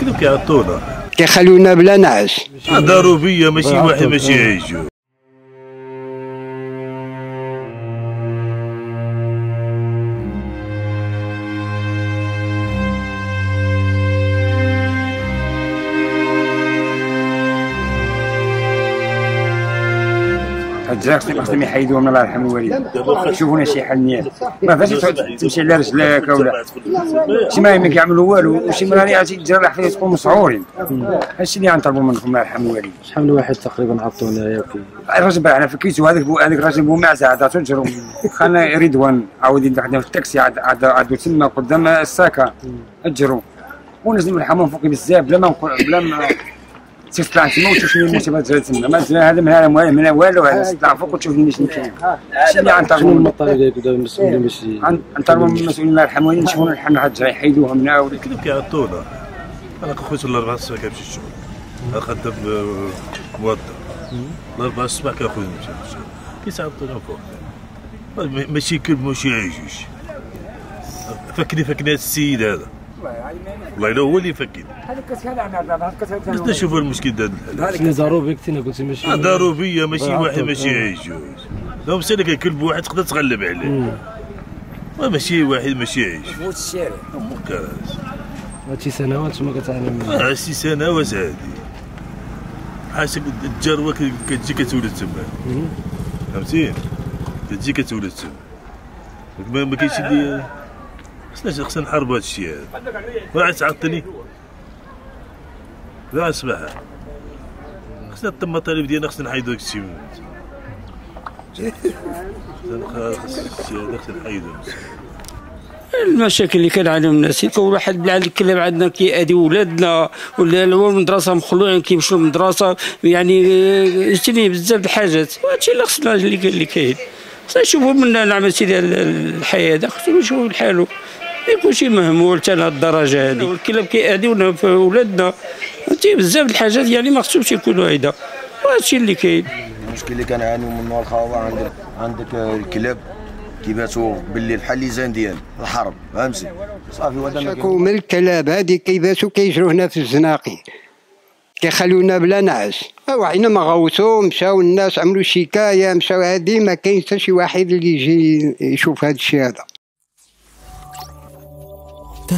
كذب كيعطونا؟ كيخلونا بلا نعس. ضرورية ماشي واحد ماشي يعيشوا. الجزائر خصهم يحيدوها من الله يرحم الوالدين شوفونا شي حل نيال ما فاش تعود تمشي على رجلك ولا شي ما يمكن يعملوا والو وشي مرة عاد تجرى الحفله تكونوا مسعورين هادشي اللي غنطلبوا منكم الله يرحم الوالدين شحال من واحد تقريبا عطونا ياك الراجل بقى أنا فكيتو هذاك هذاك الراجل بو معزه عاد تنجرو خلنا رضوان عاود يدخل في التاكسي عاد عاد عاد تما قدام الساكا اجروا ونزلوا الحمام فوقي بزاف بلا ما نقول بلا ما تطلع تما وتشوف لي الموت تما ما هذا من هذا من والو هذا تطلع فوق وتشوف لي شنو كاين شنو غنطلبوا المطالب ديالك دابا المسؤولين باش غنطلبوا من المسؤولين الله يرحم الوالدين شوفوا الحل هاد الجري يحيدوها من هنا كذب كيعطونا أنا خويا الاربعة الصباح كنمشي الشغل خدام موظف الاربعة الصباح كنخرج نمشي للشغل كيسعطونا فوق ما- ماشي كلب ماشي يعيشوش فكني فكني هاد السيد هذا والله إلا هو اللي يفكني بس نشوفوا المشكل ده. شنو ضروري كنتي قلتي ماشي؟ ضرورية ماشي آه، واحد آه. ماشي يعيشوش لو مسالك كلب واحد تقدر تغلب عليه. ما ماشي واحد ماشي يعيش موت الشارع. كاس هادشي سنوات ما كتعاني منه؟ آه، شي سنوات هادي حاسب الجروه كتجي كتولد تما. فهمتي؟ كتجي كتولد تما. ما ما كاينش اللي خصنا خصنا نحاربوا هذا الشيء هذا؟ ما عاد تعطيني لا اسمح خصنا تم المطالب ديالنا خصنا نحيدوا داك الشيء. من المشاكل اللي كنعانيو من الناس كل واحد بالعاد يتكلم عندنا كيأذي ولادنا ولا المدرسة مخلوعين كيمشيو للمدرسة يعني يجتني بزاف د الحاجات. وهادشي اللي خصنا اللي كاين. خصنا نشوفوا من العمل ديال الحياة هذا خصنا نشوفوا لحالو ما يكونش مهمول حتى لهاد الدرجة هذه والكلاب كيأذيونا في ولادنا فهمتي بزاف د الحاجات يعني ما خصهمش يكونوا هيدا وهادشي اللي كاين. المشكل اللي كنعانيو منه الخاوه عندك عندك الكلاب كيباتوا بالليل بحال لي زان ديال الحرب فهمتي؟ صافي وهذا من الكلاب هادي كيباتوا كيجرو هنا في الزناقي. كيخلونا بلا نعس وحنا ما غوصوا مشاو الناس عملوا شكاية مشاو هادي ما كاين حتى شي واحد اللي يجي يشوف هاد الشيء هذا.